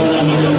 Obrigado.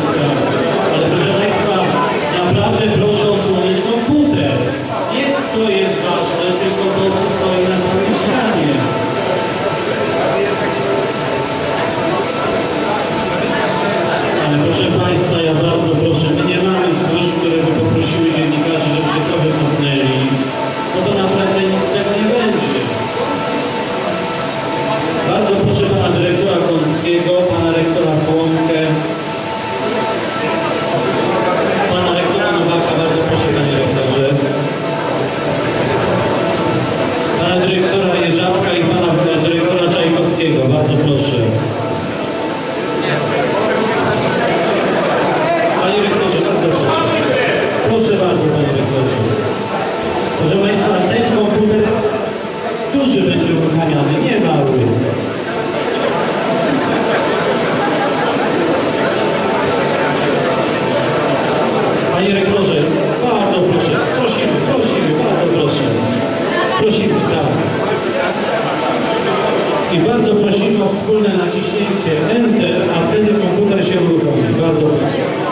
Panie rektorze, bardzo proszę. Proszę bardzo, panie rektorze. Proszę Państwa, ten komputer, duży będzie uruchamiany, nie mały. Panie rektorze, bardzo proszę, prosimy, prosimy, bardzo proszę. Prosimy, tak. I bardzo prosimy o wspólne naciśnięcie Enter, a wtedy komputer się uruchomi. Bardzo proszę.